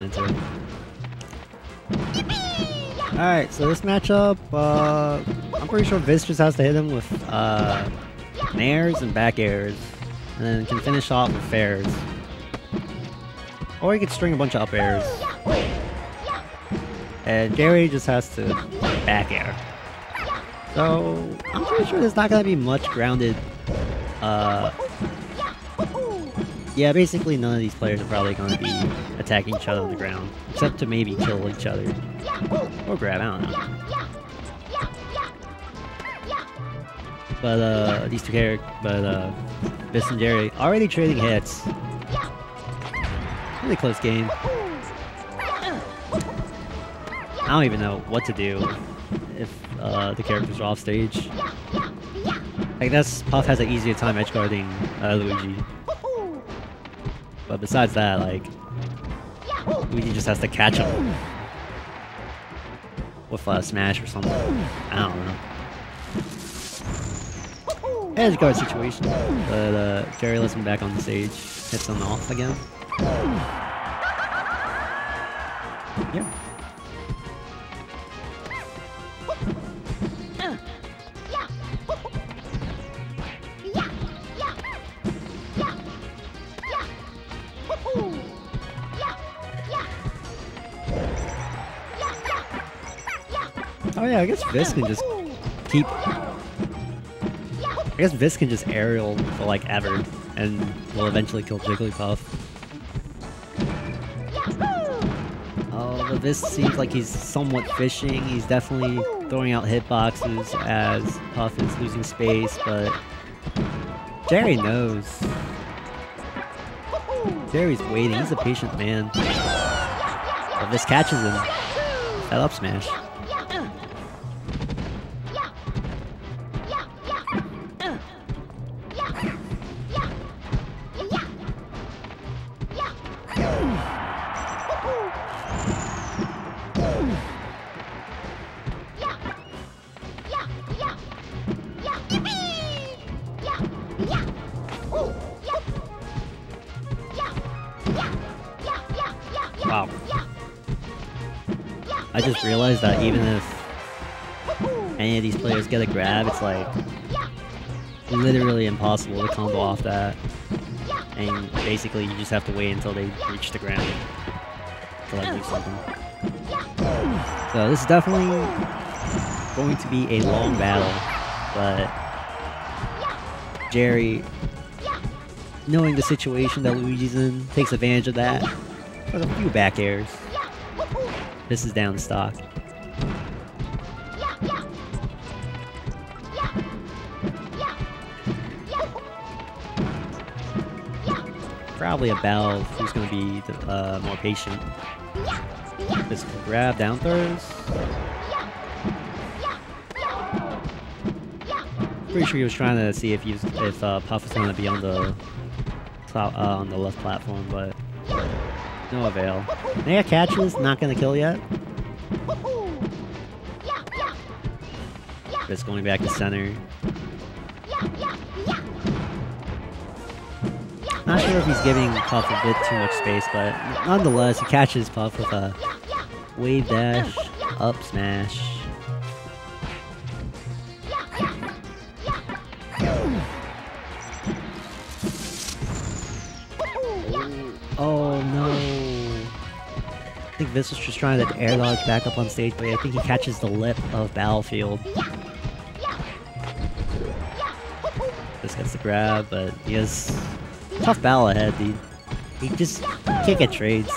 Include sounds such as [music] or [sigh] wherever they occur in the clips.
into it. Alright, so this matchup, uh, I'm pretty sure Vist just has to hit him with uh, nairs and back airs, and then can finish off with fairs. Or he could string a bunch of up airs. And Jerry just has to back air. So, I'm pretty sure there's not going to be much grounded uh, yeah, basically none of these players are probably going to be attacking each other on the ground, except to maybe kill each other. Or grab, I don't know. But, uh, these two characters, but, uh, Vist and Jerry already trading hits. Really close game. I don't even know what to do if, uh, the characters are off stage. I guess Puff has an easier time edge guarding uh, Luigi. But besides that, like, Luigi just has to catch him with a smash or something. I don't know. Edge guard situation, but uh, Jerry lets him back on the stage, hits him off again. Yeah. Yeah, I guess Vist can just keep... I guess Vist can just aerial for like ever, and will eventually kill Jigglypuff. Oh, but this seems like he's somewhat fishing. He's definitely throwing out hitboxes as Puff is losing space, but Jerry knows. Jerry's waiting. He's a patient man. But this catches him. That up smash. Like literally impossible to combo off that. And basically you just have to wait until they reach the ground to like do something. So this is definitely going to be a long battle, but Jerry, knowing the situation that Luigi's in, takes advantage of that with a few back airs. This is down stock. Probably a who's going to be the, uh, more patient. This grab down throws. Pretty sure he was trying to see if he if uh, Puff was going to be on the top, uh, on the left platform, but no avail. Mega catches, not gonna kill yet. It's going back to center. Not sure if he's giving Puff a bit too much space, but nonetheless, he catches Puff with a wave dash, up smash. Oh no. I think Vist was just trying to air dodge back up on stage, but I think he catches the lip of Battlefield. This gets the grab, but he has tough battle ahead, dude. He just can't get trades.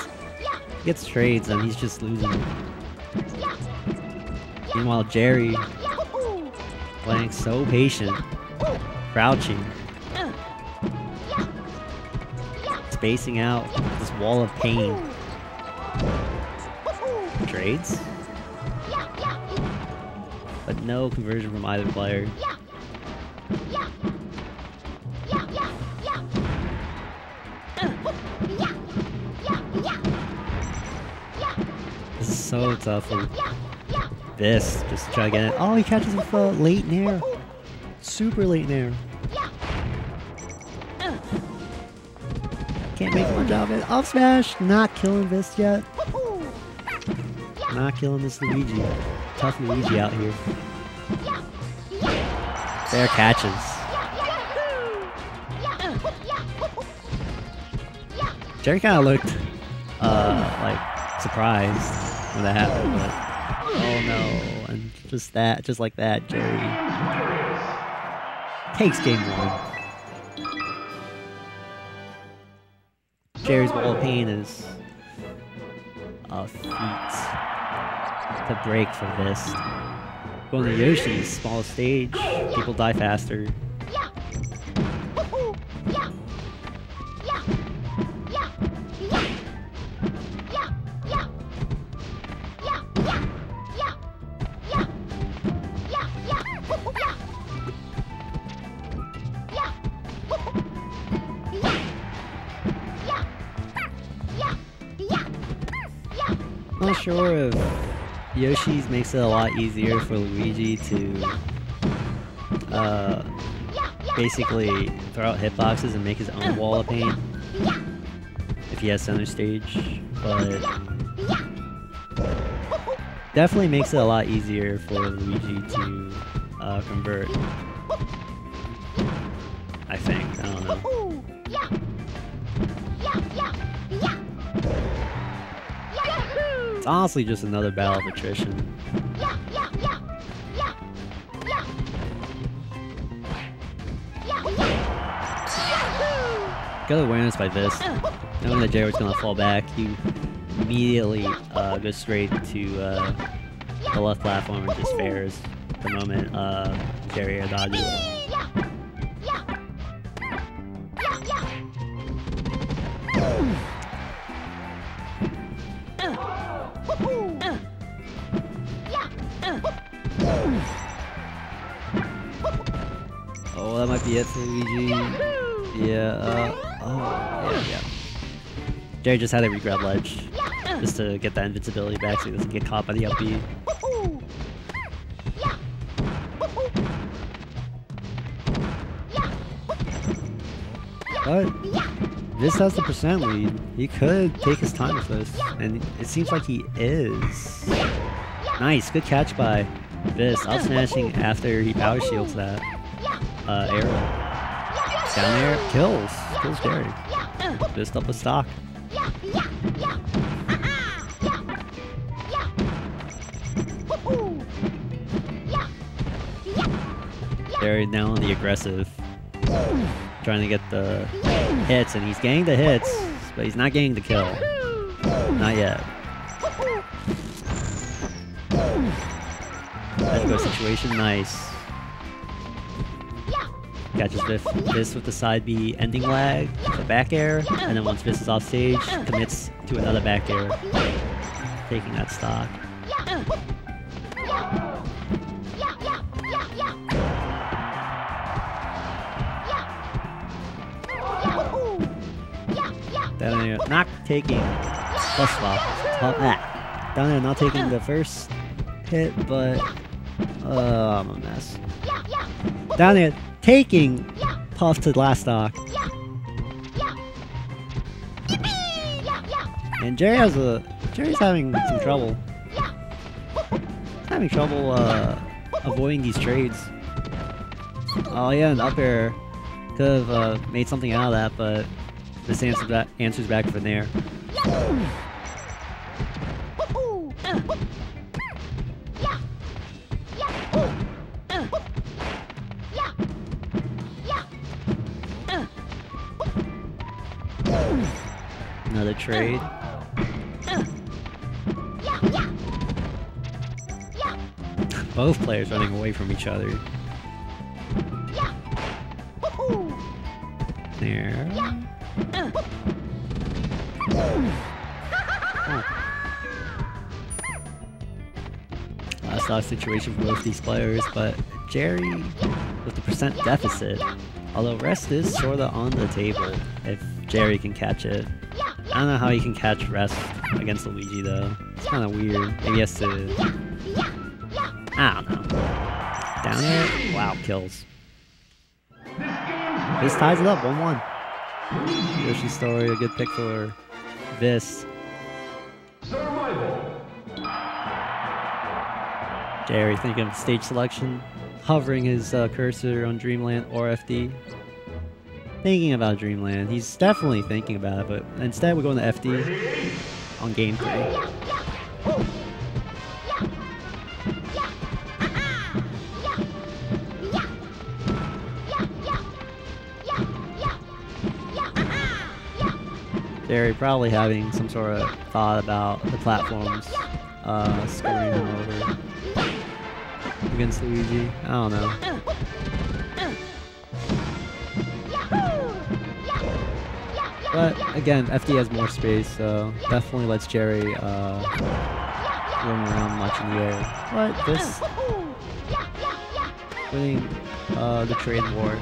He gets trades and he's just losing. Meanwhile, Jerry playing so patient, crouching, spacing out this wall of pain. Trades? But no conversion from either player. So tough this, just try to get it. Oh, he catches a late nair. Super late nair. can't make much of it. Up smash, not killing this yet. Not killing this Luigi. Tough Luigi out here. Fair catches. Jerry kind of looked, uh, like, surprised when that happened, but oh no. And just that, just like that, Jerry takes game one. Jerry's Wall of Pain is a feat to break for this. Going to Yoshi's small stage, people die faster. Yoshi's makes it a lot easier for Luigi to uh, basically throw out hitboxes and make his own wall of pain if he has center stage, but definitely makes it a lot easier for Luigi to uh, convert. I think. I don't know. Honestly just another battle of attrition. Good awareness by this. Knowing that Jerry's gonna fall back, you immediately uh, go straight to uh, the left platform and just fairs the moment uh, Jerry dodges. That might be it for Luigi. Yeah, uh, oh, yeah, yeah. Jerry just had to regrab ledge just to get that invincibility back so he doesn't get caught by the LB. But this has the percent lead. He could take his time with this, and it seems like he is. Nice, good catch by this. Up smashing after he power shields that uh, arrow. Down there, kills. Kills Jerry. Just up with stock. Jerry now on the aggressive. Trying to get the hits, and he's getting the hits, but he's not getting the kill. Not yet. Let's go situation, nice. Catches Vist, this with the side B ending lag, the back air, and then once Vist is off stage, commits to another back air, taking that stock. Down there, not taking plus swap. Ah. Down there, not taking the first hit, but uh, I'm a mess. Down there, taking Puff to last stock. And Jerry has a Jerry's having some trouble. He's having trouble uh, avoiding these trades. Oh yeah, an up air. Could have uh, made something out of that, but this answers back answers back from there. Trade. Both players running away from each other. There. Oh. Last off situation for both these players, but Jerry with the percent deficit. Although rest is sorta on the table if Jerry can catch it. I don't know how you can catch rest against Luigi though. It's kinda weird. Maybe he has to I don't know. Down there? Wow, kills. This ties it up, 1-1. Yoshi Story, a good pick for this. Jerry thinking of stage selection, hovering his uh, cursor on Dreamland or FD. Thinking about Dreamland. He's definitely thinking about it, but instead we're going to FD on game three. Jerry probably having some sort of thought about the platforms uh, screwing him over against Luigi. I don't know. But again, FD has more space, so definitely lets Jerry uh, roam around much in the air. But this winning uh, the trade war.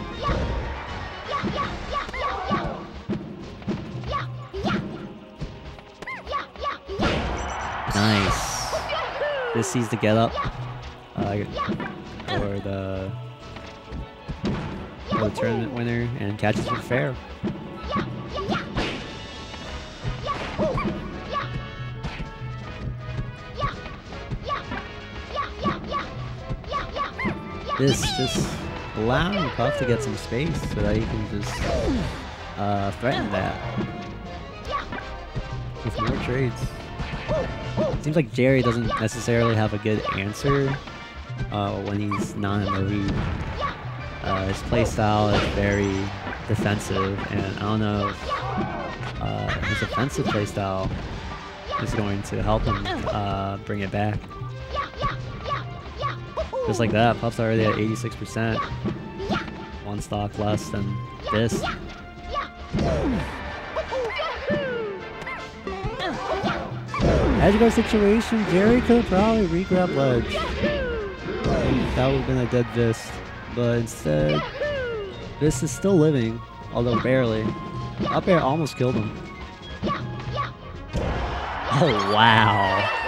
Nice. This sees the get up uh, or the the tournament winner and catches it fair. This just allowing Puff to get some space so that he can just uh, threaten that with more trades. Seems like Jerry doesn't necessarily have a good answer uh, when he's not in the lead. Uh, his playstyle is very defensive, and I don't know if uh, his offensive playstyle is going to help him uh, bring it back. Just like that, Puff's already at 86%. One stock less than this. Edge guard situation, Jerry could have probably re-grabbed ledge. And that would have been a dead Vist. But instead, Vist is still living, although barely. Up air almost killed him. Oh wow.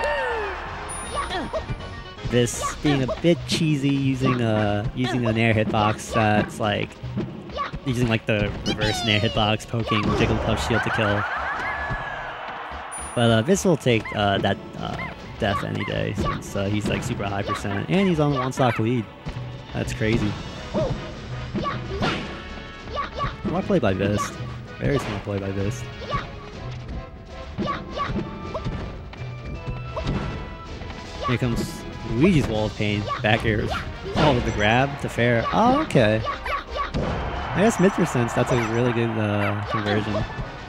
This being a bit cheesy using a using an air hitbox that's like using like the reverse nair hitbox poking Jigglypuff shield to kill. But uh, this will take uh, that uh, death any day since uh, he's like super high percent and he's on the one stock lead. That's crazy. Smart play by Vist. Very smart play by Vist. Here comes Luigi's Wall of Pain. Back air. Oh, with the grab the fair. Oh, okay. I guess mid percent, that's a really good uh, conversion.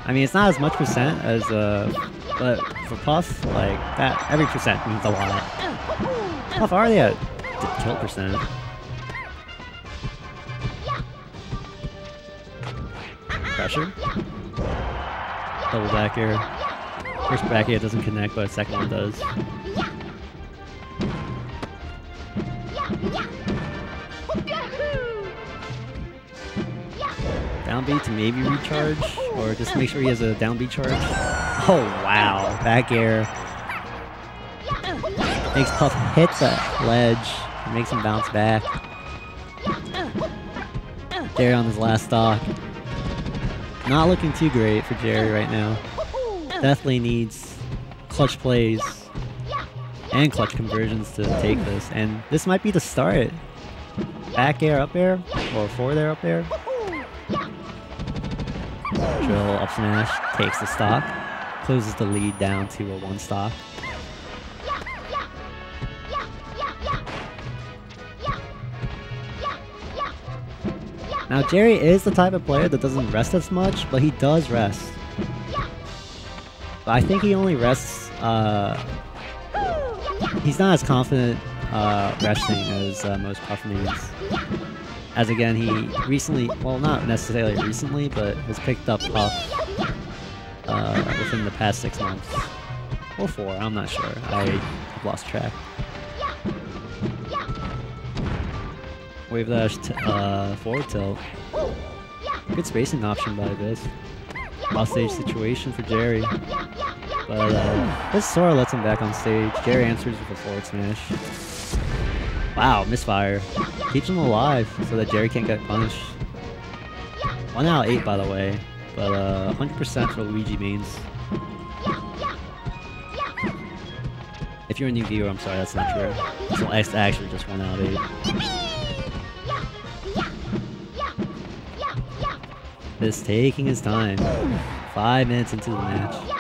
I mean, it's not as much percent as, uh, but for Puff, like, that, every percent means a lot. Puff already at kill percent. Pressure. Double back air. First back air doesn't connect, but second one does. Down B to maybe recharge, or just make sure he has a down B charge. Oh wow, back air. Makes Puff hit the ledge, makes him bounce back. Jerry on his last stock. Not looking too great for Jerry right now. Definitely needs clutch plays and clutch conversions to take this, and this might be the start. Back air, up air, or forward air, up air. Drill up smash, takes the stock, closes the lead down to a one stock. Now Jerry is the type of player that doesn't rest as much, but he does rest. But I think he only rests, uh, he's not as confident uh, as uh, most Puff mains. As again, he recently, well not necessarily recently, but has picked up Puff uh, within the past six months. Or four, I'm not sure. I've lost track. Wave dash, uh, forward tilt. Good spacing option by this. Offstage situation for Jerry. But uh, this Sora lets him back on stage. Jerry answers with a forward smash. Wow, misfire. Keeps him alive so that Jerry can't get punished. One out of eight, by the way. but uh, 100% for Luigi means. If you're a new viewer, I'm sorry, that's not true. So I actually just went out eight. This taking his time. Five minutes into the match.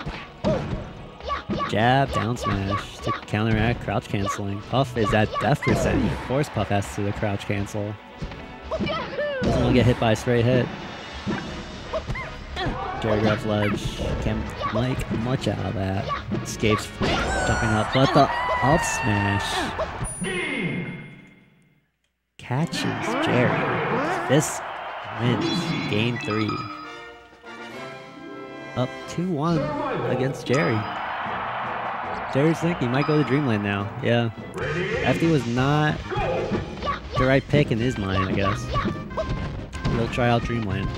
Jab, down smash to counteract crouch canceling. Puff is at death percent. Of course Puff has to crouch cancel. Doesn't want to get hit by a straight hit. Grabs ledge. Can't make much out of that. Escapes jumping up, but the up smash catches Jerry. This wins game three. Up 2-1 against Jerry. Jerry's thinking he might go to Dreamland now. Yeah. FD was not the right pick in his mind, I guess. He'll try out Dreamland.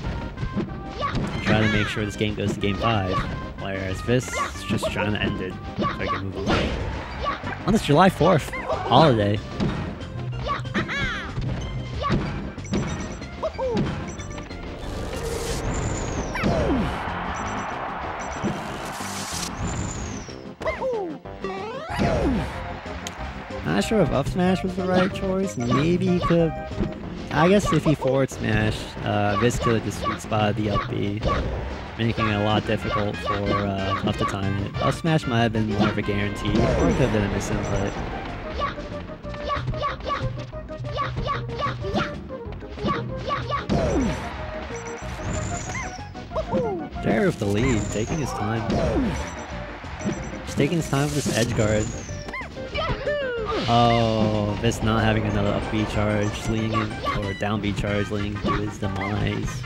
Try to make sure this game goes to game 5. Whereas this is just trying to end it so I can move on. On this July 4th holiday. Sure if up smash was the right choice. Maybe he could. I guess if he forward smash, uh, Vist could have just sweet spotted the up B, making it a lot difficult for uh, Puff to time it. Up smash might have been more of a guarantee, or it could have been a misinput. Jerry with the lead, taking his time. Just taking his time with this edge guard. Oh, this not having another up B charge leading in, or down B charge leading to his demise.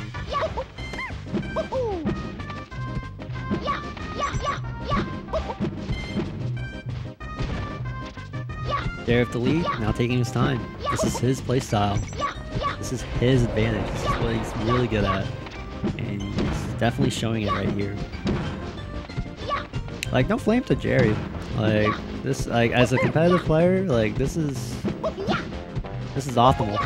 There with the lead, now taking his time. This is his playstyle. This is his advantage. This is what he's really good at. And he's definitely showing it right here. Like, no flame to Jerry. Like, this, like, as a competitive player, like, this is... This is optimal.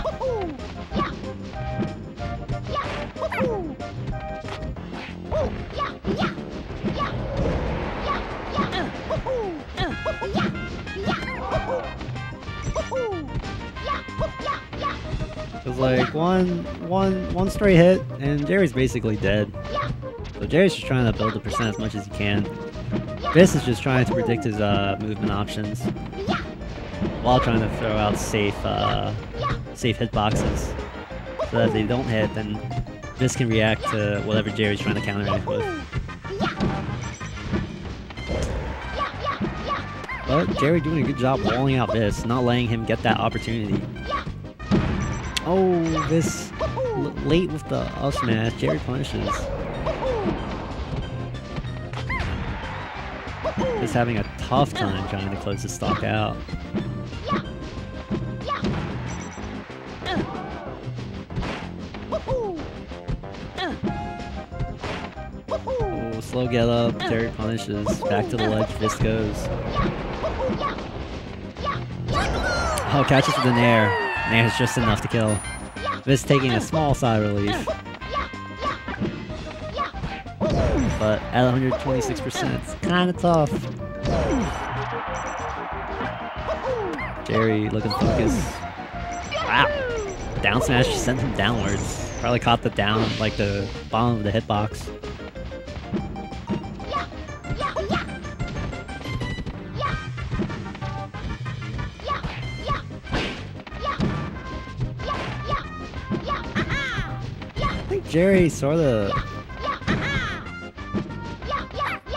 Cause like one, one, one straight hit, and Jerry's basically dead. So Jerry's just trying to build the percent as much as he can. This is just trying to predict his uh, movement options while trying to throw out safe, uh, safe hitboxes. So that if they don't hit, then this can react to whatever Jerry's trying to counteract with. But Jerry doing a good job walling out this, not letting him get that opportunity. Oh, this late with the up smash. Jerry punishes. Just having a tough time trying to close the stock out. Oh, slow get up. Jerry punishes. Back to the ledge. This goes. Oh, catches with an air. Nair is just enough to kill. This taking a small side relief. But at 126%, it's kinda tough. Jerry looking focused. Wow. Down smash sent him downwards. Probably caught the down, like the bottom of the hitbox. Jerry sort of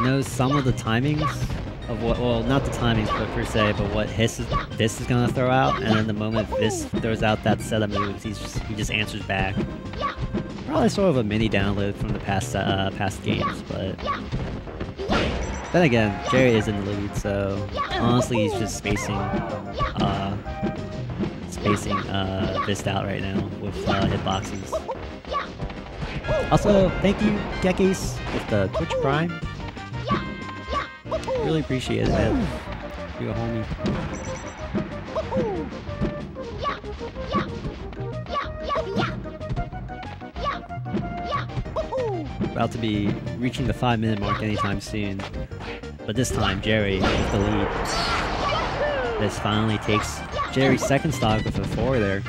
knows some of the timings of what, well, not the timings but per se, but what his is, this is gonna throw out, and then the moment this throws out that set of moves, he's just, he just answers back. Probably sort of a mini download from the past uh, past games, but then again, Jerry is in the lead, so honestly, he's just spacing, uh, spacing uh, this out right now with uh, hitboxes. Also, thank you, Gekis, with the Twitch Prime. Really appreciate it, man. You a homie. about to be reaching the five minute mark anytime soon. But this time, Jerry with the lead. This finally takes Jerry's second stock with a four there.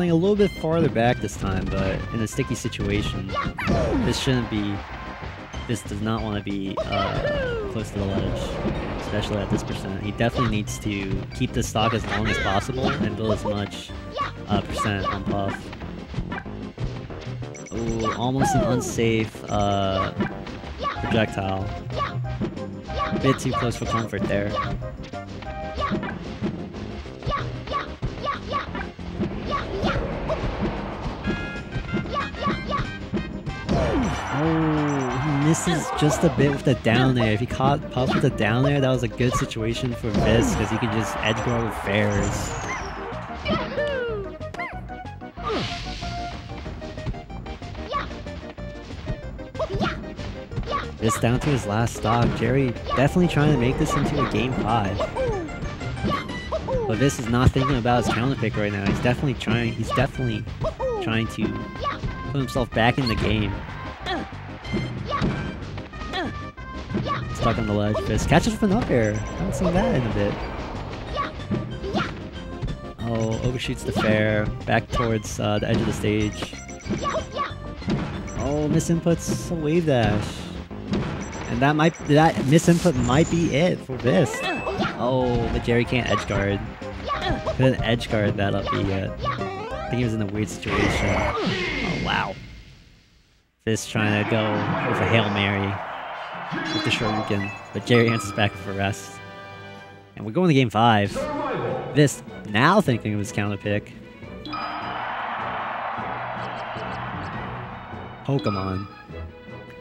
Playing a little bit farther back this time, but in a sticky situation. This shouldn't be... This does not want to be uh, close to the ledge, especially at this percent. He definitely needs to keep the stock as long as possible and build as much uh, percent on Puff. Ooh, almost an unsafe uh, projectile. Bit too close for comfort there. Misses just a bit with the down air. If he caught Puff with the down air, that was a good situation for Vist because he could just edge guard with fairs. It's down to his last stock. Jerry definitely trying to make this into a game 5. But this is not thinking about his counter pick right now. He's definitely trying he's definitely trying to put himself back in the game. On the ledge. Vist catches an up air. Haven't seen that in a bit. Oh, overshoots the fair. Back towards uh, the edge of the stage. Oh, miss misinputs a wave dash. And that might that misinput might be it for this. Oh, but Jerry can't edge guard. Couldn't edge guard that up yet. I think he was in a weird situation. Oh wow. This trying to go with a Hail Mary with the Shoryuken, but Jerry answers back for rest. And we're going to game five. This now thinking of his counter pick. Pokemon.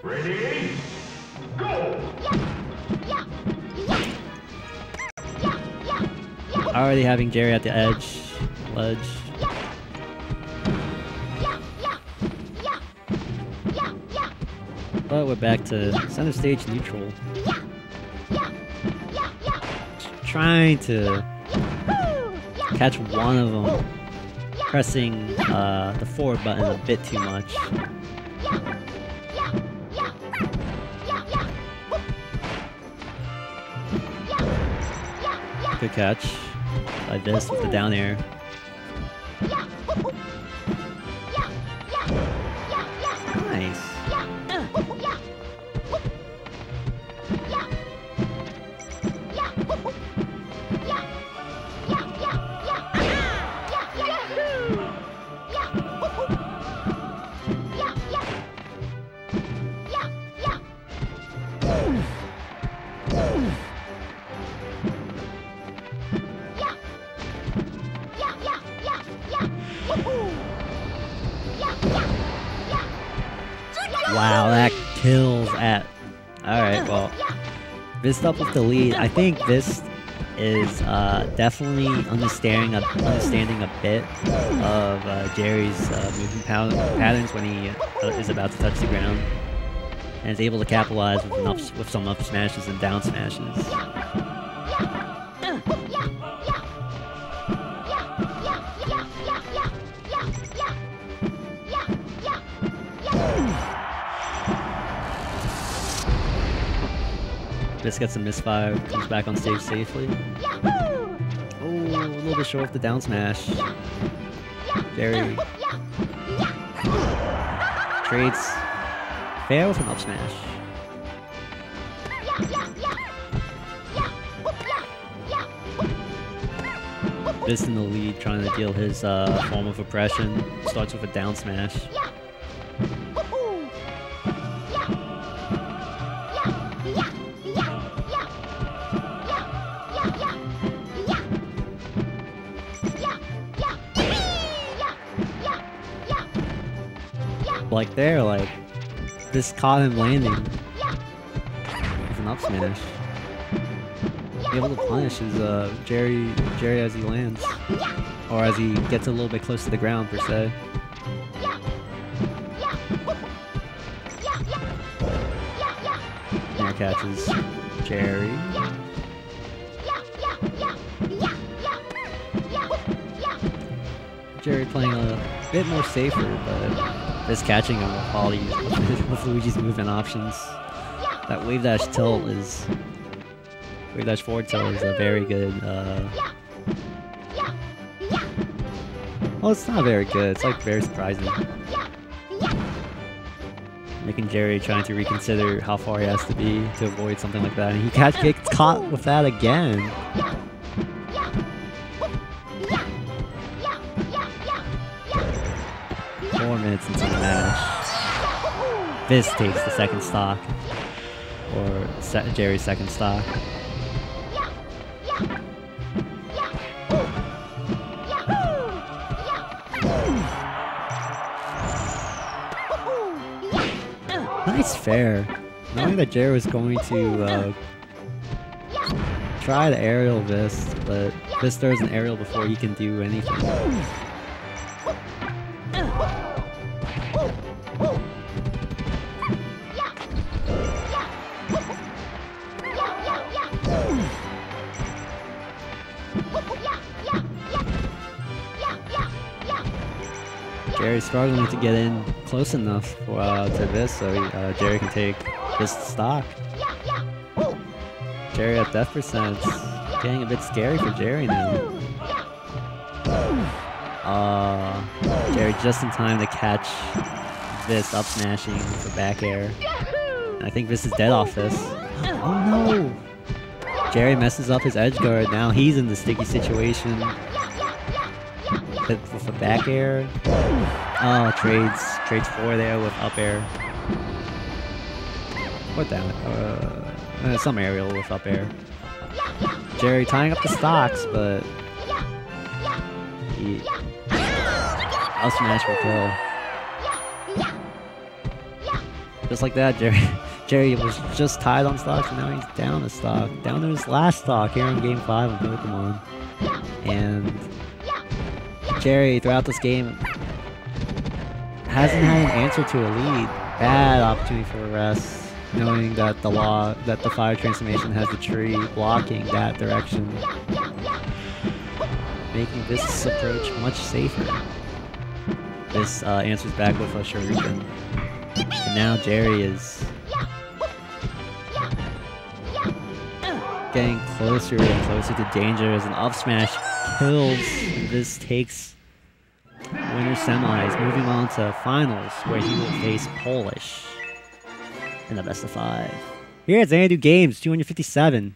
Ready? Go! Already having Jerry at the edge. Ledge. But we're back to center stage neutral. Trying to catch one of them. Pressing uh, the forward button a bit too much. Good catch by this with the down air. Vist up with the lead. I think this is uh, definitely understanding a, understanding a bit of uh, Jerry's uh, movement patterns when he uh, is about to touch the ground. And is able to capitalize with, with some up smashes and down smashes. Just gets a misfire, comes back on stage safely. Oh, a little bit short of the down smash. Jerry trades fair with an up smash. Vist in the lead, trying to deal his uh, form of oppression. Starts with a down smash. Like there, like this caught him landing with an up smash. Be able to punish his uh, Jerry Jerry as he lands, or as he gets a little bit close to the ground per se. Air catches Jerry. Jerry playing a bit more safer, but just catching him with with Luigi's movement options. That wave dash tilt is wave dash forward tilt is a very good. Uh, well, it's not very good. It's like very surprising. Nick and Jerry trying to reconsider how far he has to be to avoid something like that, and he catch gets caught with that again. Four into the takes the second stock. Or Jerry's second stock. Nice fair. Knowing that Jerry was going to uh, try the aerial Vist, but Vist throws an aerial before he can do anything. Jerry's struggling to get in close enough for, uh, to this so uh, Jerry can take this stock. Jerry at death percent. Getting a bit scary for Jerry now. Uh, Jerry just in time to catch this up smashing for back air. I think this is dead off this. Oh no! Jerry messes up his edge guard. Now he's in the sticky situation. With, a back air. Oh, trades. Trades four there with up air. Or down. Uh, uh, some aerial with up air. Jerry tying up the stocks, but he I'll smash for kill. Just like that, Jerry. [laughs] Jerry was just tied on stocks, and now he's down a stock. Down to his last stock here in Game 5 of Pokemon. And Jerry, throughout this game, hasn't had an answer to a lead. Bad opportunity for a rest, knowing that the law, that the fire transformation has the tree blocking that direction, making this approach much safer. This uh, answers back with a Shoryuken. And now Jerry is getting closer and closer to danger as an up smash kills. And this takes winner semis, moving on to finals where he will face Polish in the best of five. Here at Xanadu Games 257.